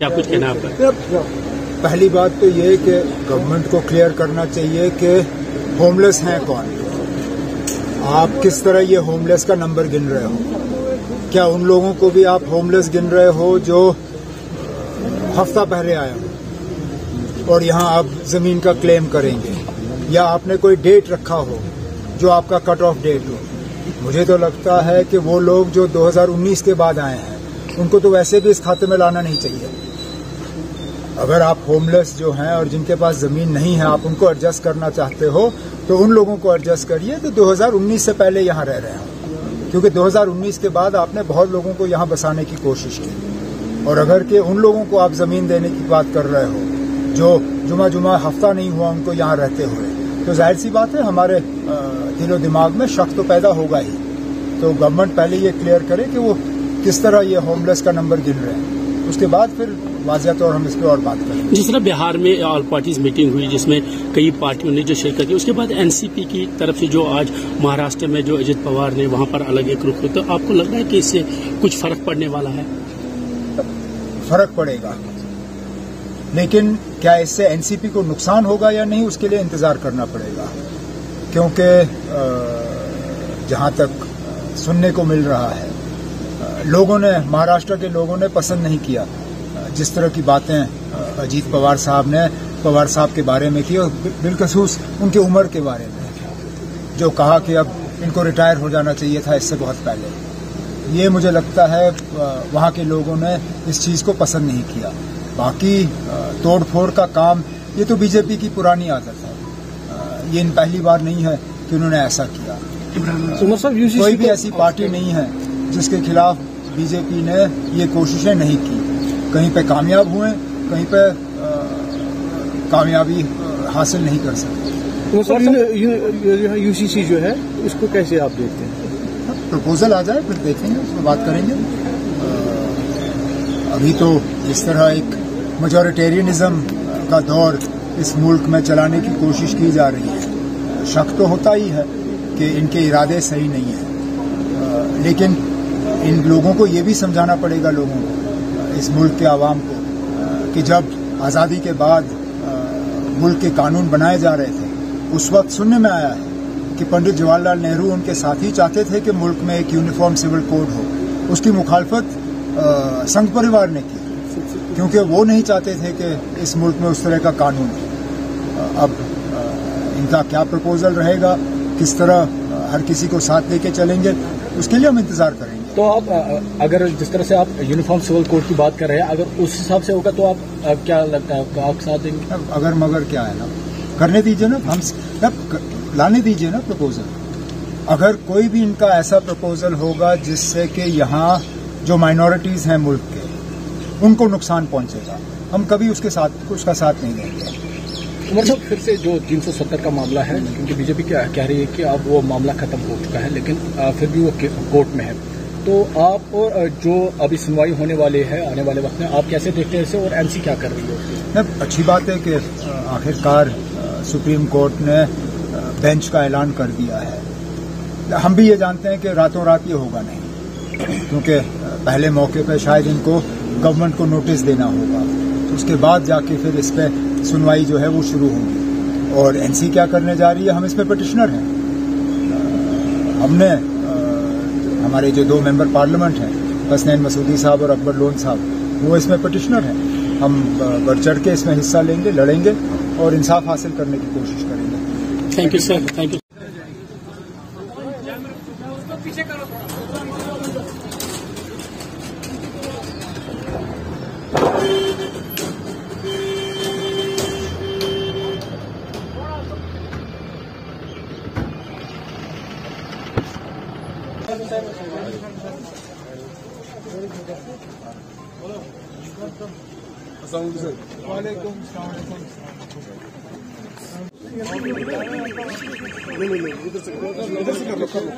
क्या कुछ कहना पहली बात तो ये कि गवर्नमेंट को क्लियर करना चाहिए कि होमलेस हैं कौन? आप किस तरह ये होमलेस का नंबर गिन रहे हो? क्या उन लोगों को भी आप होमलेस गिन रहे हो जो हफ़्ता पहले आए हो? और यहाँ आप ज़मीन का क्लेम करेंगे? या आपने कोई डेट रखा हो जो आपका कट ऑफ़ डेट हो? मुझे तो लगता है कि वो लोग जो 2019 के बाद आए हैं, उनको तो वैसे भी इस खाते में लाना नहीं चाहिए। अगर आप होमलेस जो हैं और जिनके पास ज़मीन नहीं है, आप उनको एडजस्ट करना चाहते हो तो उन लोगों को एडजस्ट करिए। तो 2019 से पहले यहाँ रह रहे हो। क्योंकि 2019 के बाद आपने बहुत लोगों को यहाँ बसाने की कोशिश की। और अगर के उन लोगों को आप ज़मीन देने की बात कर रहे हो, जो जुमा जुमा हफ़्ता नहीं हुआ उनको यहाँ रहते हुए तो ज़ाहिर सी बात है, हमारे दिलो दिमाग में शक तो पैदा होगा ही। तो गवर्नमेंट पहले ये क्लियर करे कि वो किस तरह ये होमलेस का नंबर गिन रहे हैं। उसके बाद फिर वाजिया तौर हम इस पर और बात करें जिस तरह बिहार में ऑल पार्टीज़ मीटिंग हुई जिसमें कई पार्टियों ने जो शिरकत की उसके बाद एनसीपी की तरफ़ से जो आज महाराष्ट्र में जो अजित पवार ने वहाँ पर अलग एक रुख तो आपको लग रहा है कि इससे कुछ फ़र्क पड़ने वाला है? फ़र्क पड़ेगा। लेकिन क्या इससे एनसीपी को नुकसान होगा या नहीं उसके लिए इंतज़ार करना पड़ेगा। क्योंकि जहाँ तक सुनने को मिल रहा है लोगों ने महाराष्ट्र के लोगों ने पसंद नहीं किया। जिस तरह की बातें अजीत पवार साहब ने पवार साहब के बारे में की और बिलखसूस उनकी उम्र के बारे में। जो कहा कि अब इनको रिटायर हो जाना चाहिए था इससे बहुत पहले। ये मुझे लगता है वहाँ के लोगों ने इस चीज़ को पसंद नहीं किया। बाकी तोड़ फोड़ का काम ये तो बीजेपी की पुरानी आदत है। ये इन पहली बार नहीं है कि उन्होंने ऐसा किया। कोई भी ऐसी पार्टी नहीं है जिसके खिलाफ बीजेपी ने ये कोशिशें नहीं की। कहीं पे कामयाब हुए कहीं पे आ, कामयाबी हासिल नहीं कर सकते तो सर यूसीसी जो है इसको कैसे आप देखते हैं? प्रपोजल आ जाए फिर देखेंगे उसमें बात करेंगे। अभी तो इस तरह एक मेजोरिटेरियनिज्म का दौर इस मुल्क में चलाने की कोशिश की जा रही है। शक तो होता ही है कि इनके इरादे सही नहीं है। लेकिन इन लोगों को ये भी समझाना पड़ेगा लोगों को, इस मुल्क के आवाम को, कि जब आज़ादी के बाद मुल्क के कानून बनाए जा रहे थे, उस वक्त सुनने में आया है कि पंडित जवाहरलाल नेहरू उनके साथ ही चाहते थे कि मुल्क में एक यूनिफॉर्म सिविल कोड हो। उसकी मुखालफत संघ परिवार ने की, क्योंकि वो नहीं चाहते थे कि इस मुल्क में उस तरह का कानून हो। अब इनका क्या प्रपोजल रहेगा, किस तरह हर किसी को साथ लेके चलेंगे, उसके लिए हम इंतज़ार करेंगे। तो आप अगर जिस तरह से आप यूनिफॉर्म सिविल कोड की बात कर रहे हैं अगर उस हिसाब से होगा तो आप क्या लगता है आप साथ देंगे अगर मगर क्या है ना करने दीजिए ना हम लाने दीजिए ना प्रपोजल अगर कोई भी इनका ऐसा प्रपोजल होगा जिससे कि यहाँ जो माइनॉरिटीज हैं मुल्क के उनको नुकसान पहुंचेगा। हम कभी उसके साथ उसका साथ नहीं देंगे। मतलब फिर से जो 370 का मामला है क्योंकि बीजेपी क्या कह रही है कि अब वो मामला खत्म हो चुका है लेकिन फिर भी वो कोर्ट में है। तो आप जो अभी सुनवाई होने वाली है, आने वाले वक्त में, आप कैसे देखते हैं इसे और एनसी क्या कर रही है? अच्छी बात है कि आखिरकार सुप्रीम कोर्ट ने बेंच का ऐलान कर दिया है। हम भी ये जानते हैं कि रातों रात ये होगा नहीं, क्योंकि पहले मौके पर शायद इनको गवर्नमेंट को नोटिस देना होगा। तो उसके बाद जाके फिर इस पर सुनवाई जो है वो शुरू होगी। और एनसी क्या करने जा रही है? हम इसमें पटिशनर हैं। हमने हमारे जो दो मेंबर पार्लियामेंट हैं हसनैन मसूदी साहब और अकबर लोन साहब वो इसमें पटिशनर हैं। हम बढ़ चढ़ के इसमें हिस्सा लेंगे लड़ेंगे और इंसाफ हासिल करने की कोशिश करेंगे। Thank you sir thank you वालेकुम नहीं नहीं इधर से इधर से कर लो कर लो